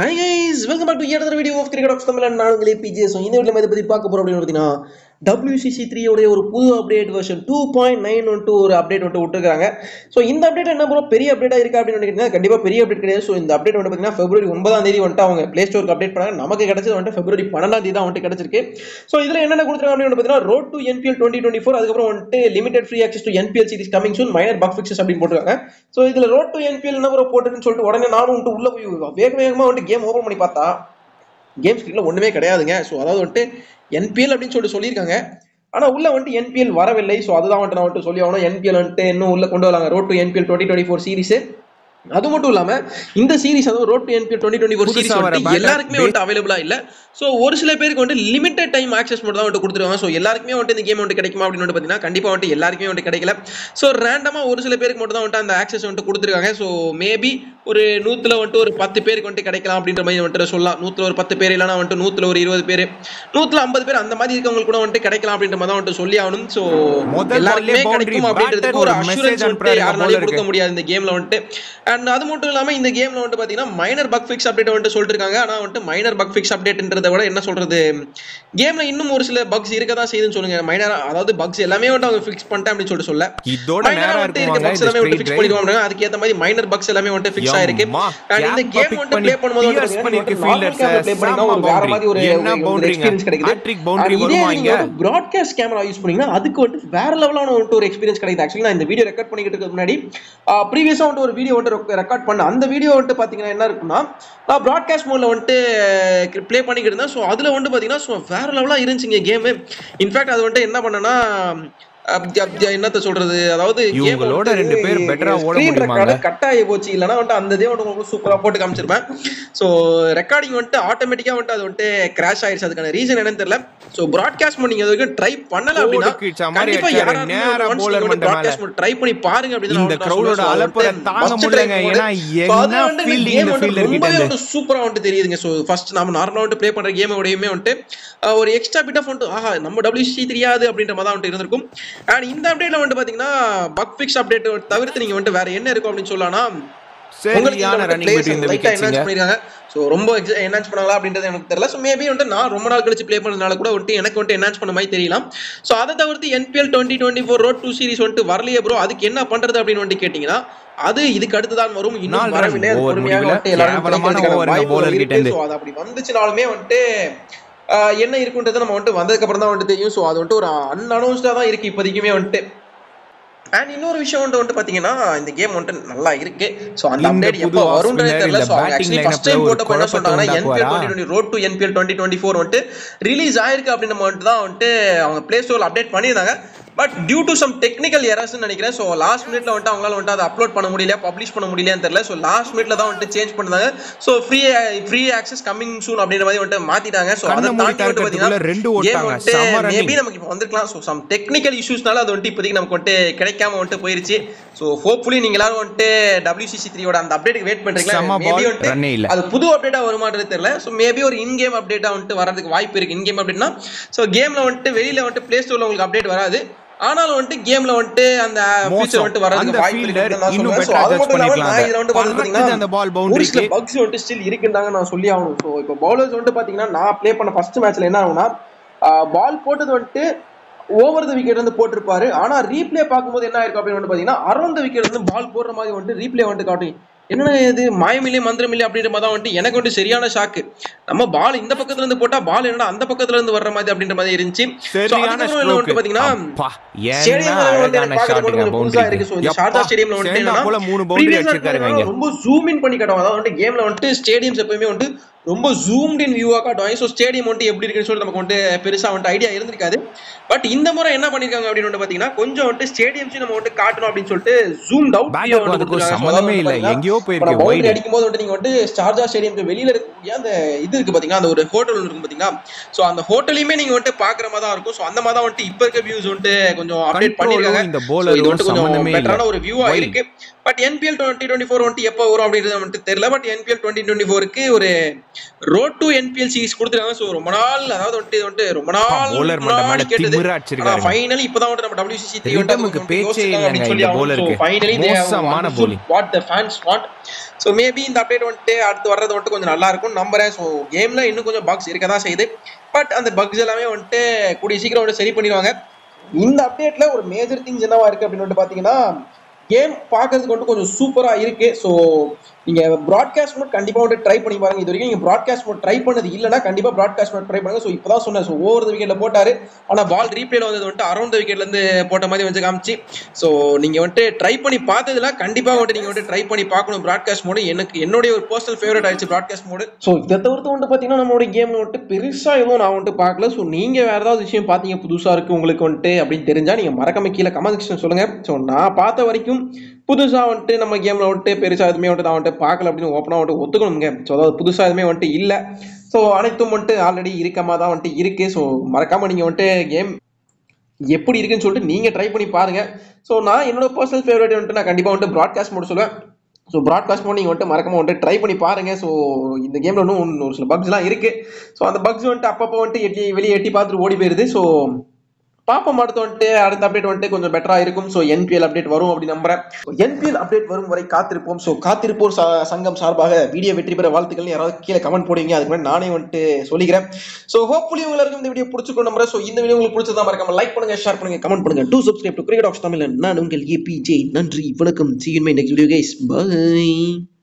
Hi guys welcome back to another video of cricket of Tamil நான் உங்களே PJ so இந்த வீடியோவில் இதை பற்றி பார்க்க போகிறோம் அப்படின்னு பார்த்தீங்கன்னா டபிள்யூசிசி த்ரீ உடைய ஒரு புது update version two point nine one two ஒரு அப்டேட் வந்துட்டு விட்டுருக்காங்க. ஸோ இந்த அப்டேட் என்ன ப்ரோ பெரிய அப்டேட்டாக இருக்கா அப்படின்னு கேட்டீங்கன்னா கண்டிப்பாக பெரிய அப்டேட் கிடையாது. ஸோ இந்த அப்டேட் வந்து பார்த்தீங்கன்னா ஃபெப்ரவரி ஒன்பதாம் தேதி வந்துட்டு அவங்க ப்ளே ஸ்டோருக்கு அப்டேட் பண்ணாங்க. நமக்கு கிடைச்சது வந்துட்டு ஃபெப்ரவரி பன்னெண்டாம் தேதி தான் வந்துட்டு கிடைச்சிருக்கு. ஸோ இதில் என்னென்ன கொடுத்துருக்காங்க அப்படின்னு பார்த்தீங்கன்னா road to NPL twenty twenty four அதுக்கப்புறம் வந்துட்டு limited free access to NPL series coming soon minor bug fixes அப்படின்னு போட்டுருக்காங்க. ஸோ இதில் ரோட் டு என்பிஎல் என்ன ப்ரோ போட்டுன்னு சொல்லிட்டு உடனே நானும் வந்துட்டு உள்ள போய் வேக வேகமாக வந்துட்டு கேம் ஓப்பன் பண்ணி பார்த்தா கேம் ஸ்கிரீனில் ஒன்றுமே கிடையாதுங்க. ஸோ அதாவது வந்துட்டு என்பிஎல் அப்படின்னு சொல்லிட்டு சொல்லியிருக்காங்க. ஆனால் உள்ள வந்துட்டு என்பிஎல் வரவில்லை. ஸோ அதுதான் வந்துட்டு நான் வந்துட்டு சொல்லி ஆகணும். என்பிஎல் வந்துட்டு இன்னும் உள்ள கொண்டு வராங்க. Road to NPL twenty twenty four series அது மட்டும் இல்லாம இந்த சீரிஸ் அதாவது road to NPL twenty twenty four series batter எல்லாருக்குமே வந்துட்டு அவைலபிளா இல்ல. ஸோ ஒரு சில பேருக்கு வந்துட்டு லிமிடெட் டைம் ஆக்சஸ் மட்டும் தான் வந்துட்டு கொடுத்துருவாங்க. ஸோ எல்லாருக்குமே வந்துட்டு இந்த கேம் வந்துட்டு கிடைக்குமா அப்படின்னு வந்துட்டு பார்த்தீங்கன்னா கண்டிப்பா வந்துட்டு எல்லாருக்குமே வந்துட்டு கிடைக்கல. ஸோ ரேண்டமா ஒரு சில பேருக்கு மட்டும் தான் வந்துட்டு அந்த ஆக்சஸ் வந்துட்டு கொடுத்துருக்காங்க. ஸோ மேபி ஒரு நூத்துல வந்துட்டு ஒரு பத்து பேருக்கு வந்துட்டு கிடைக்கலாம் அப்படின்ற மாதிரி வந்துட்டு சொல்லலாம். நூத்துல ஒரு பத்து பேர் இல்லைனா வந்துட்டு நூத்துல ஒரு இருபது பேர் நூத்துல ஐம்பது பேர் அந்த மாதிரி இருக்கவங்களுக்கு கூட வந்துட்டு கிடைக்கலாம் அப்படின்ற மாதிரி தான் வந்துட்டு சொல்லி ஆகணும். ஸோ எல்லாருக்குமே கிடைக்கும் அப்படின்றதுக்கு ஒரு அஷூரன்ஸ் வந்துட்டு யாருனாலையும் கொடுக்க க்கு. முடியாது இந்த கேம்ல வந்துட்டு. அண்ட் அது மட்டும் இல்லாம இந்த கேம்ல வந்துட்டு பாத்தீங்கன்னா மைனர் பக் ஃபிக்ஸ் அப்டேட் வந்துட்டு சொல்லிட்டு இருக்காங்க ஆனா வந்துட்டு மைனர் பக் ஃபிக்ஸ் அப்டேட்ன்றத விட என்ன சொல்றது? கேம்ல இன்னும் ஒரு சில பக்ஸ் இருக்க தான் செய்யுதுன்னு சொல்லுங்க. மைனர் அதாவது பக்ஸ் எல்லாமே வந்துட்டு அவங்க ஃபிக்ஸ் பண்ணிட்டேன் அப்படின்னு சொல்லிட்டு சொல்ல. இதோட வந்துட்டு இருக்க பக்ஸ் எல்லாமே வந்துட்டு ஃபிக்ஸ்? பண்ணிடுவாங்க அதுக்கு ஏத்த மாதிரி மைனர் பக்ஸ் எல்லாமே வந்துட்டு ஃபிக்ஸ் ஆயிருக்கு. அண்ட் இந்த கேம் வந்துட்டு ப்ளே பண்ணும்போது வேற. மாதிரி ஒரு? எக்ஸ்பீரியன்ஸ் கிடைக்குது. ப்ராட்காஸ்ட் கேமரா யூஸ் பண்ணீங்கன்னா அதுக்கு வந்துட்டு வேற லெவலான ஒரு எக்ஸ்பீரியன்ஸ் கிடைக்குது. ஆக்சுவலி நான் இந்த வீடியோ ரெக்கார்ட் பண்ணிக்கிட்டு இருக்க முன்னாடி ப்ரீவியஸாக வந்துட்டு ஒரு வீடியோ வந்துட்டு ரெக்கார்ட் பண்ண அந்த வீடியோ வந்துட்டு பார்த்தீங்கன்னா என்ன இருக்குன்னா நான் ப்ராட்காஸ்ட் மோடில் வந்துட்டு ப்ளே பண்ணிக்கிட்டு இருந்தேன். ஸோ அதில் வந்துட்டு பார்த்தீங்கன்னா ஸோ வேறு லெவலாக இருந்துச்சுங்க கேமு இன்ஃபேக்ட் அது வந்துட்டு என்ன பண்ணேன்னா என்னத்த சொல்றது? அதாவது இவங்களோட ரெண்டு பேர் ஆ ஓட முடியுமாங்க? cut ஆகி போச்சு. வந்துட்டு அந்த இதே உங்களுக்கு சூப்பராக போட்டு காமிச்சிருப்பேன். ஸோ ரெக்கார்டிங் வந்துட்டு ஆட்டோமேட்டிக்காக வந்துட்டு அது வந்துட்டு கிராஷ் ஆயிடுச்சு அதுக்கான ரீசன் என்னன்னு தெரியல. ஸோ ப்ராட்காஸ்ட் பண்ணி அது வரைக்கும் ட்ரை பண்ணல கோடு மாதிரி கண்டிப்பா. யாரா ப்ராட்காஸ்ட் பண்ணி ட்ரை பண்ணி பாருங்க அப்படின்னு இந்த ஓட அலப்பறை தாங்க முடியலங்க. ஏன்னா என்ன fielding இந்த கிட்ட இருந்து. சூப்பரா தெரியுதுங்க. ஸோ ஃபர்ஸ்ட் நம்ம நார்மலா வந்துட்டு ப்ளே பண்ற கேம் உடையுமே வந்துட்டு ஒரு எக்ஸ்ட்ரா பிட் ஆஃப் ஆஹா நம்ம டபிள்யூசி தெரியாது அப்படின்ற மாதிரி தான் வந்துட்டு இருந்திருக்கும். அண்ட் இந்த அப்டேட்ல வந்துட்டு பாத்தீங்கன்னா பக் ஃபிக்ஸ் அப்டேட் தவிர்த்து நீங்க வந்துட்டு வேற என்ன இருக்கும் அப்படின்னு சொல்லலாம் சரியான ரன்னிங் பிட்வீன் தி லைட்டா என்ஹான்ஸ் விக்கெட்ஸ்ங்க பண்ணிருக்காங்க. ஸோ ரொம்ப என்ஹான்ஸ் பண்ணாங்களா அப்படின்றது எனக்கு தெரியல. ஸோ மேபி வந்துட்டு நான் ரொம்ப நாள் கழிச்சு ப்ளே பண்ணதுனால கூட வந்துட்டு எனக்கு வந்துட்டு என்ஹான்ஸ் பண்ண மாதிரி தெரியலாம். ஸோ அதை தவிர்த்து NPL twenty twenty four road to series வந்துட்டு வரலையே ப்ரோ அதுக்கு என்ன பண்றது அப்படின்னு வந்துட்டு கேட்டிங்கன்னா அது இதுக்கு அடுத்து தான் வரும். இன்னும் வரவில்லை. பொறுமையாக வந்துட்டு எல்லாரும் அது அப்படி வந்துச்சுனாலுமே வந்துட்டு என்ன இருக்குன்றது நம்ம வந்துட்டு வந்ததுக்கு அப்புறம் தான் வந்துட்டு தெரியும். ஸோ அது வந்துட்டு ஒரு அன்அனௌன்ஸ்டாக தான் இருக்கு இப்போதைக்குமே வந்துட்டு. அண்ட் இன்னொரு விஷயம் வந்துட்டு வந்துட்டு பாத்தீங்கன்னா இந்த கேம் வந்துட்டு நல்லா இருக்கு. ஸோ அந்த அப்டேட் எப்போ வரும்ன்றதே தெரியல. batting ஆக்சுவலி ஃபர்ஸ்ட் டைம் போட்டப்போ என்ன சொன்னாங்கன்னா NPL? Twenty twenty road to NPL twenty twenty four வந்துட்டு ரிலீஸ் ஆயிருக்கு அப்படின்னு நம்ம வந்துட்டு தான் வந்துட்டு அவங்க பிளே ஸ்டோரில் அப்டேட் பண்ணியிருந்தாங்க. But due to some technical எரர்ஸ்னு நினைக்கிறேன். ஸோ லாஸ்ட் மினிட்ல வந்துட்டு அவங்களால வந்துட்டு அதை அப்லோட் பண்ண முடியல பப்ளிஷ் பண்ண முடியலன்னு தெரியல. ஸோ லாஸ்ட் மினிட்ல தான் வந்துட்டு சேஞ்ச் பண்ணாங்க. So free free access coming soon அப்படின்ற மாதிரி வந்துட்டு மாத்திட்டாங்க. ஸோ அதை தாண்டி வந்துட்டு ரெண்டு கேம் running. மேபி நமக்கு இப்போ வந்திருக்கலாம். ஸோ சம் டெக்னிக்கல் இஷ்யூஸ்னால அது வந்துட்டு இப்போதைக்கு நமக்கு வந்துட்டு கிடைக்காம வந்துட்டு போயிருச்சு. ஸோ ஹோப்ஃபுல்லி நீங்க எல்லாரும் வந்துட்டு WCC த்ரீயோட அந்த அப்டேட்டுக்கு வெயிட் பண்றீங்களா? மேபி. வந்துட்டு அது புது அப்டேட்டா வருமானது தெரியல. ஸோ மேபி ஒரு இன் கேம் அப்டேட்டா வந்துட்டு வரதுக்கு வாய்ப்பு இருக்கு. இன் கேம் அப்டேட்னா ஸோ கேம்ல வந்துட்டு வெளியில வந்துட்டு பிளே ஸ்டோர்ல உங்களுக்கு அப்டேட் வராது. ஆனாலும் வந்துட்டு கேம்ல வந்துட்டு அந்த. ஃபியூச்சர் வந்துட்டு வரதுக்கு வாய்ப்பு இன்னும் மட்டும் இல்லாம பண்ணிக்கலாம் நான் இதுல வந்து பாத்தீங்கன்னா அந்த ball ஒரு boundary சில க்கு. பக்ஸ் வந்துட்டு ஸ்டில் இருக்குன்றாங்க நான் சொல்லி ஆகணும். ஸோ இப்போ பவுலர்ஸ் வந்துட்டு பாத்தீங்கன்னா நான் ப்ளே பண்ண ஃபர்ஸ்ட் மேட்ச்ல என்ன ஆகும்னா பால் போட்டது வந்துட்டு ஓவர் த விக்கெட் வந்து போட்டிருப்பாரு. ஆனா ரீப்ளே பார்க்கும்போது என்ன ஆயிருக்கும் அப்படின்னு வந்து பாத்தீங்கன்னா அரௌண்ட் த விக்கெட் வந்து பால் போடுற மாதிரி வந்துட்டு ரீப்ளே வந்துட்டு காட்டும். என்னடா இது? மாயமில்லை மந்திரமில்லை அப்படின்ற மாதிரி தான் வந்துட்டு எனக்கு வந்துட்டு சரியான ஷாக்கு நம்ம பால் இந்த பக்கத்துல இருந்து போட்டா பால் என்னடா அந்த பக்கத்துல இருந்து வர்ற மாதிரி அப்படின்ற மாதிரி இருந்துச்சு. வந்துட்டு. பாத்தீங்கன்னா ஸ்டேடியம் வந்து ஸ்டேடியம்ல வந்துட்டு என்னன்னா. ரொம்ப ஜூம் இன் பண்ணி காட்டுவாங்க. அதாவது கேம்ல வந்துட்டு ஸ்டேடியம்ஸ் எப்பவுமே வந்துட்டு ரொம்ப ஜூம்ட் இன் வியூவா காட்டுவாங்க ஸோ ஸ்டேடியம் வந்துட்டு எப்படி இருக்குன்னு சொல்லி நமக்கு வந்துட்டு பெருசா வந்துட்டு ஐடியா இருந்திருக்காது பட் இந்த முறை என்ன பண்ணிருக்காங்க அப்படின்னு வந்து பாத்தீங்கன்னா கொஞ்சம் வந்துட்டு ஸ்டேடியம்ஸ் நம்ம வந்துட்டு காட்டணும் அப்படின்னு சொல்லிட்டு ஜூம் அதுக்கும் சம்மந்தமே இல்ல. எங்கேயோ போயிருக்கு, பவுண்டரி wide. அடிக்கும் போது வந்துட்டு நீங்க வந்துட்டு ஷார்ஜா ஸ்டேடியம்க்கு வெளியில இருக்கக்கூடிய அந்த இது இருக்கு பாத்தீங்கன்னா அந்த ஒரு ஹோட்டல் இருக்கும் பாத்தீங்களா? சோ அந்த ஹோட்டலையுமே நீங்க வந்துட்டு பாக்குற மாதிரி தான் இருக்கும். சோ அந்த மாதிரி தான் வந்துட்டு இப்ப இருக்க வியூஸ் வந்துட்டு கொஞ்சம் அப்டேட் பண்ணிருக்காங்க இந்த இது வந்துட்டு கொஞ்சம். பெட்டரான ஒரு வியூவா Wide. இருக்கு. But NPL twenty twenty four வந்துட்டு எப்போ வரும் அப்படின்றது வந்துட்டு தெரியல. பட் என்பிஎல் டுவெண்ட்டி டுவெண்ட்டி ஃபோருக்கு ஒரு ரோட் டு என்பிஎல் சீரிஸ் கொடுத்துருக்காங்க. ஸோ ரொம்ப நாள் அதாவது வந்துட்டு இது வந்துட்டு ரொம்ப நாள் கேட்டது. ஃபைனலி இப்பதான் வந்துட்டு நம்ம WCC த்ரீ ரிதமுக்கு பேச்சே இல்லைங்க இந்த bowling. What the fans want so maybe இந்த அப்டேட் வந்துட்டு அடுத்து வர்றது வந்துட்டு கொஞ்சம் நல்லா இருக்கும். நம்புறேன். ஸோ கேம்ல இன்னும் கொஞ்சம் பக்ஸ் இருக்க தான் செய்யுது. பட் அந்த பக்ஸ் எல்லாமே வந்துட்டு கூடிய சீக்கிரம் வந்துட்டு சரி பண்ணிடுவாங்க. இந்த அப்டேட்ல ஒரு மேஜர் திங்ஸ் என்னவா இருக்கு அப்படின்னு வந்துட்டு பாத்தீங்கன்னா கேம் பார்க்கறதுக்கு வந்துட்டு கொஞ்சம் சூப்பரா இருக்கு. ஸோ நீங்க ப்ராட்காஸ்ட் மோட் கண்டிப்பா வந்துட்டு ட்ரை பண்ணி பாருங்க. இது வரைக்கும் நீங்க ப்ராட்காஸ்ட் மோட் ட்ரை பண்ணது இல்லைன்னா கண்டிப்பா ப்ராட்காஸ்ட் மோட் ட்ரை பண்ணுங்க. ஸோ இப்பதான் சொன்னேன். ஸோ ஓவர் த விக்கெட்ல போட்டாரு. ஆனா பால் ரீப்ளேல வந்தது வந்துட்டு அரௌண்ட் த விக்கெட்ல இருந்து போட்ட மாதிரி வந்து காமிச்சு. ஸோ நீங்க வந்துட்டு ட்ரை பண்ணி பார்த்ததுல கண்டிப்பா வந்துட்டு நீங்க வந்துட்டு ட்ரை பண்ணி பார்க்கணும். ப்ராட்காஸ்ட் மோடு எனக்கு என்னுடைய ஒரு பர்சனல் ஃபேவரட் ஆயிடுச்சு ப்ராட்காஸ்ட் மோடு ஸோ இதை தவிர்த்து வந்துட்டு பார்த்தீங்கன்னா நம்மளோட கேம் வந்துட்டு பெருசா எதுவும் நான் வந்துட்டு பார்க்கல. ஸோ நீங்க வேற ஏதாவது விஷயம் பாத்தீங்க புதுசா இருக்கு உங்களுக்கு வந்துட்டு அப்படின்னு தெரிஞ்சா நீங்க மறக்காம கீழே கமெண்ட் செக்ஷன் சொல்லுங்க. ஸோ நான் பார்த்த வரைக்கும் புதுசாக வந்துட்டு நம்ம கேமில் வந்துட்டு பெருசாக எதுவுமே வந்துட்டு நான் வந்துட்டு பார்க்கல அப்படின்னு ஓப்பனாக வந்துட்டு ஒத்துக்கணுங்க ஸோ அதாவது புதுசாக எதுவுமே வந்துட்டு இல்லை. ஸோ அனைத்தும் வந்துட்டு ஆல்ரெடி இருக்கமாக தான் வந்துட்டு இருக்குது ஸோ மறக்காமல் நீங்கள் வந்துட்டு கேம் எப்படி இருக்குன்னு சொல்லிட்டு நீங்கள் ட்ரை பண்ணி பாருங்கள் ஸோ நான் என்னோட பர்சனல் ஃபேவரட் வந்துட்டு நான் கண்டிப்பாக வந்துட்டு ப்ராட்காஸ்ட் மட்டும் சொல்லுவேன். ஸோ ப்ராட்காஸ்ட் மோட் நீங்கள் வந்துட்டு மறக்காம வந்துட்டு ட்ரை பண்ணி பாருங்கள் ஸோ இந்த கேமில் இன்னும் ஒன்று ஒரு சில பக்ஸ்லாம் இருக்குது ஸோ அந்த பக்ஸ் வந்துட்டு அப்பப்போ வந்துட்டு எட்டி வெளியே எட்டி பார்த்துட்டு ஓடி போயிடுது ஸோ பாப்போம் அடுத்து வந்துட்டு அடுத்த அப்டேட் வந்துட்டு கொஞ்சம் பெட்டரா இருக்கும். ஸோ என்பிஎல் அப்டேட் வரும் அப்படி நம்புறேன். என்பிஎல் அப்டேட் வரும் வரை காத்திருப்போம். ஸோ காத்திருப்போர் ச- சங்கம் சார்பாக வீடியோ வெற்றி பெற வாழ்த்துக்கள் யாராவது கீழே கமெண்ட் போடுவீங்க. அதுக்கு முன்னாடி நானே வந்துட்டு சொல்லிக்கிறேன். ஸோ ஹோப்ஃபுல்லி உங்களுக்கு இந்த வீடியோ பிடிச்சிருக்கும் நம்புறேன். ஸோ இந்த வீடியோ உங்களுக்கு பிடிச்சதா மறக்காம லைக் பண்ணுங்க ஷேர் பண்ணுங்க கமெண்ட் பண்ணுங்க. Do subscribe to cricket of Tamil நான் உங்கள் ஏபிஜே நன்றி வணக்கம். See next video guys bye